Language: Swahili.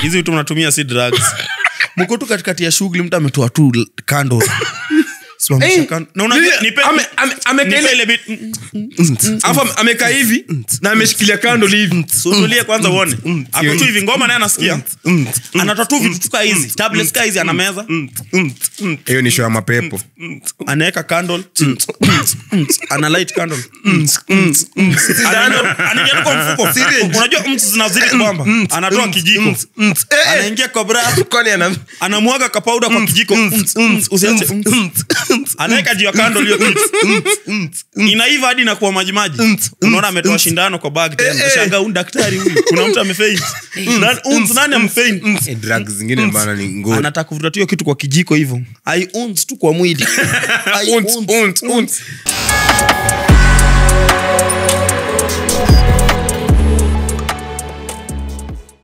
hizi vitu mnatumia si drugs. Mko tu katikati ya shughuli mtu ametoa tu candles kando amekaa hivi na ameshikilia kando hivi. Kwanza uone. Ako tu hivi ngoma naye anasikia. Anatoa tu vitu tuka hizi tablets ka hizi anameza hiyo ni show ya mapepo. Anaweka candle. Ana light Anaingia- anaingia kwa mfuko. Unajua mtu zinazidi kwamba anatoa kijiko. Anaingia kwa bra anamwaga kapauda kwa kijiko. Usiache anaweka juu ya kando hiyo inaiva hadi nakuwa majimaji. Unaona ametoa shindano kwa bag tena shanga daktari huyu. Kuna mtu amefaint Nani- amefaint Eh, drugs zingine bana ni ngori anataka kuvuta tu hiyo kitu kwa kijiko hivyo ai tu kwa mwili